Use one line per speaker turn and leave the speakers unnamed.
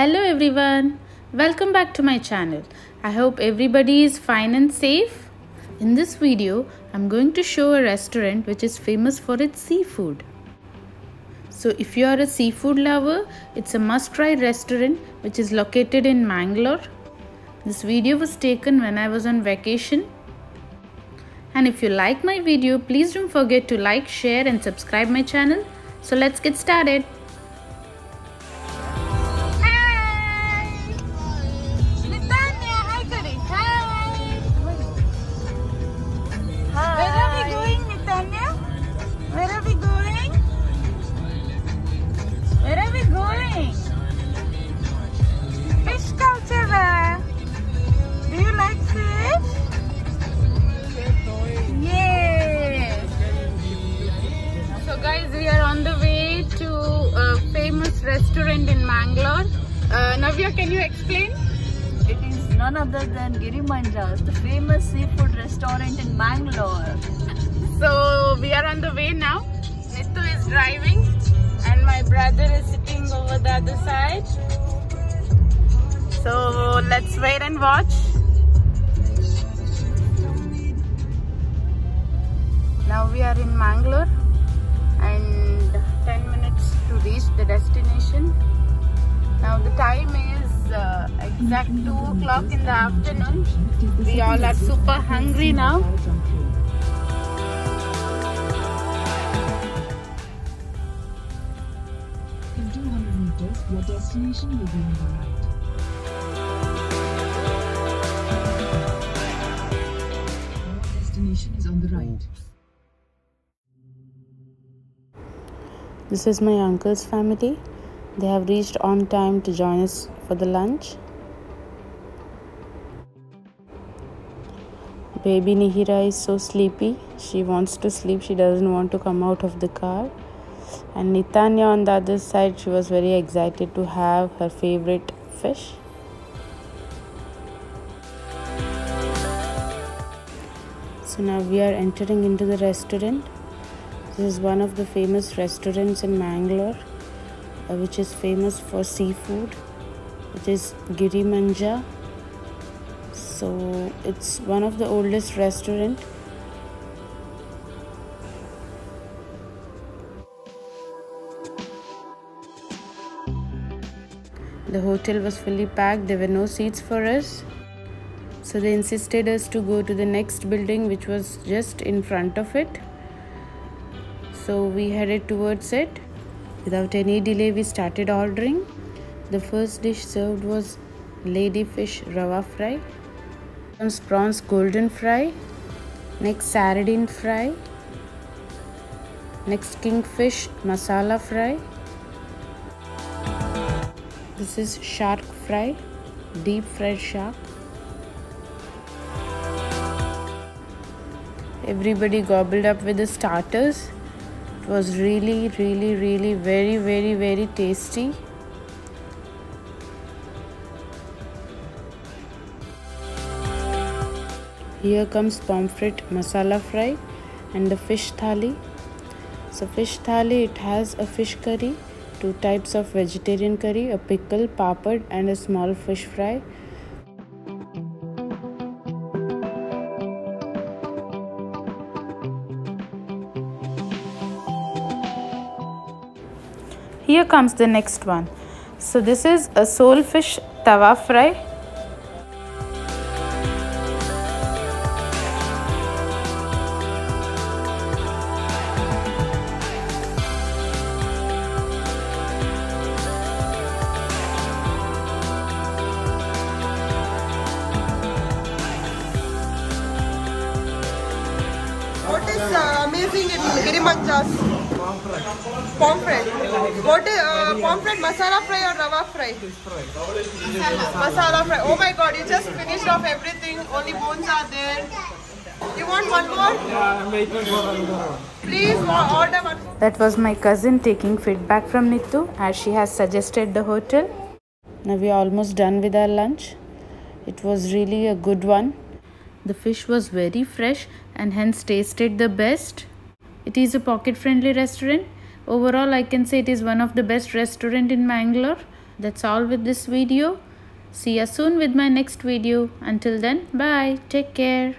Hello everyone, welcome back to my channel. I hope everybody is fine and safe. In this video, I'm going to show a restaurant which is famous for its seafood. So if you are a seafood lover, it's a must try restaurant which is located in Mangalore. This video was taken when I was on vacation. And if you like my video, please don't forget to like, share and subscribe my channel. So let's get started.
Navya, can you explain?
It is none other than Girimanjas, the famous seafood restaurant in Mangalore.
So we are on the way now. Nitu is driving and my brother is sitting over the other side. So let's wait and watch. Now we are in Mangalore exact 2 o'clock in the afternoon. We all are super hungry now.
In 200 meters, your destination will be on the right. Your destination is on the right.
This is my uncle's family. They have reached on time to join us for the lunch. Baby Nihira is so sleepy. She wants to sleep. She doesn't want to come out of the car. And Nitanya on the other side, she was very excited to have her favorite fish. So now we are entering into the restaurant. This is one of the famous restaurants in Mangalore, uh, which is famous for seafood. It is Giri Manja. So it's one of the oldest restaurant. The hotel was fully packed. There were no seats for us. So they insisted us to go to the next building, which was just in front of it. So we headed towards it. Without any delay, we started ordering. The first dish served was ladyfish rava fry, comes prawns golden fry, next sardine fry, next kingfish masala fry. This is shark fry, deep fried shark. Everybody gobbled up with the starters. It was really, really, really very, very, very tasty. Here comes pomfret masala fry and the fish thali. So fish thali it has a fish curry, two types of vegetarian curry, a pickle, papad and a small fish fry. Here comes the next one. So this is a sole fish tawa fry.
Amazing in Girimanjas? Pomfret. What is uh, pomfret masala fry or rava fry? Masala fry. Oh my god, you just finished off everything. Only bones are there. You want one more? Yeah, I'm waiting for one more. Please order one.
That was my cousin taking feedback from Nitu as she has suggested the hotel. Now we are almost done with our lunch. It was really a good one. The fish was very fresh and hence tasted the best. It is a pocket friendly restaurant. Overall, I can say it is one of the best restaurant in Mangalore. That's all with this video. See you soon with my next video. Until then, bye. Take care.